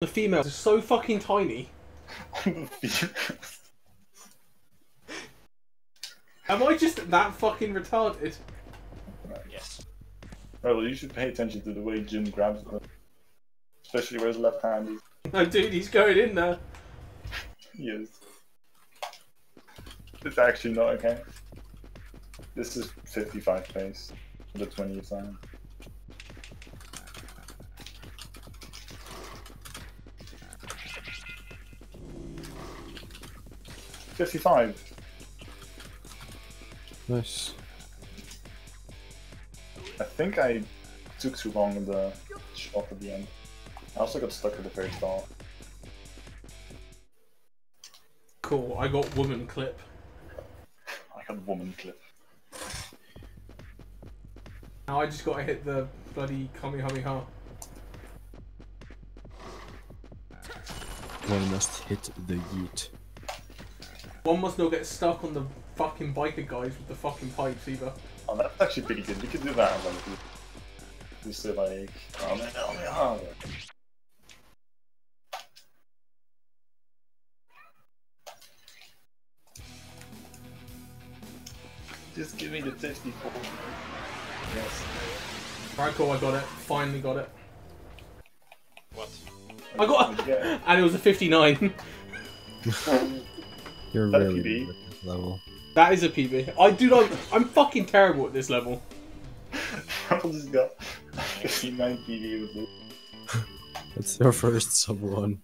The females are so fucking tiny. Am I just that fucking retarded? Yes. Oh, well, you should pay attention to the way Jim grabs them. Especially where his left hand is. No, dude, he's going in there. He is. It's actually not okay. This is 55 pace for the 20th time. Fifty-five. Nice. I think I took too long in the shot at the end. I also got stuck at the very start. Cool, I got woman clip. I got woman clip. Now I just gotta hit the bloody Kamehameha. One must hit the yeet. One must not get stuck on the fucking biker guys with the fucking pipes either. Oh, that's actually pretty good. We could do that one. Just say like, oh man, oh man, oh man. Just give me the 54. Yes. Right, cool, I got it. Finally got it. What? I got Yeah. And it was a 59. You're That a really PB? good at this level. that is a PB. I do not. I'm fucking terrible at this level. I just got 59 PB with this. It's your first sub one.